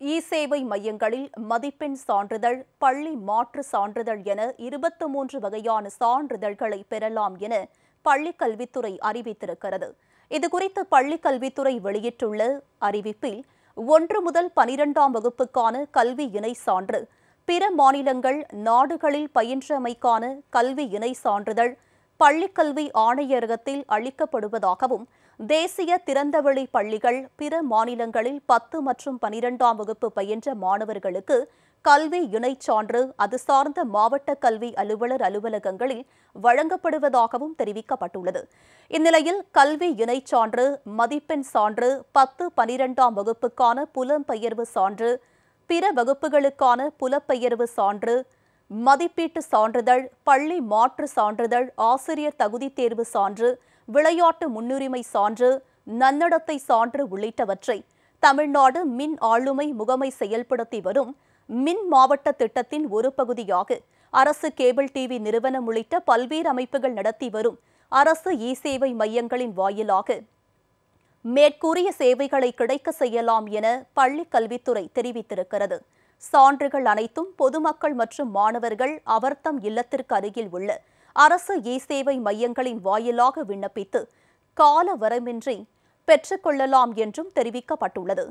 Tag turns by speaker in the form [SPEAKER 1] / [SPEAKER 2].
[SPEAKER 1] இ சேவை மையங்களில் மதிப்பெண் சான்றிதழ் பள்ளி மாற்று சான்றிதழ் என இருபத்து மூன்று வகையான சான்றிதழ்களை பெறலாம் என பள்ளிக்கல்வித்துறை அறிவித்திருக்கிறது. இதுகுறித்து பள்ளிக்கல்வித்துறை வெளியிட்டுள்ள அறிவிப்பில் ஒன்று முதல் பனிரெண்டாம் வகுப்புக்கான கல்வி இணை சான்று பிற மாநிலங்கள் நாடுகளில் பயின்றமைக்கான கல்வி இணை சான்றிதழ் பள்ளிக்கல்வி ஆணையரகத்தில் அளிக்கப்படுவதாகவும் தேசிய திறந்தவெளி பள்ளிகள் பிற மாநிலங்களில் பத்து மற்றும் பனிரெண்டாம் வகுப்பு பயின்ற மாணவர்களுக்கு கல்வி இணைச் சான்று அது சார்ந்த மாவட்ட கல்வி அலுவலர் அலுவலகங்களில் வழங்கப்படுவதாகவும் தெரிவிக்கப்பட்டுள்ளது. இந்நிலையில் கல்வி இணைச் சான்று மதிப்பெண் சான்று பத்து பனிரெண்டாம் வகுப்புக்கான புலம்பெயர்வு சான்று பிற வகுப்புகளுக்கான புலப்பெயர்வு சான்று மதிப்பீட்டு சான்றிதழ் பள்ளி மாற்று சான்றிதழ் ஆசிரியர் தகுதி தேர்வு சான்று விளையாட்டு முன்னுரிமை சான்று நன்னடத்தை சான்று உள்ளிட்டவற்றை தமிழ்நாடு மின் ஆளுமை முகமை செயல்படுத்தி வரும் மின் மாவட்ட திட்டத்தின் ஒரு பகுதியாக அரசு கேபிள் டிவி நிறுவனம் உள்ளிட்ட பல்வேறு அமைப்புகள் நடத்தி வரும் அரசு இ சேவை மையங்களின் வாயிலாக மேற்கூறிய சேவைகளை கிடைக்க செய்யலாம் என பள்ளிக் கல்வித்துறை தெரிவித்திருக்கிறது. சான்றுகள் அனைத்தும் பொதுமக்கள் மற்றும் மாணவர்கள் அவர்தம் இல்லத்திற்கு அருகில் உள்ள அரசு இ சேவை மையங்களின் வாயிலாக விண்ணப்பித்து கால வரமின்றி பெற்றுக்கொள்ளலாம் என்றும் தெரிவிக்கப்பட்டுள்ளது.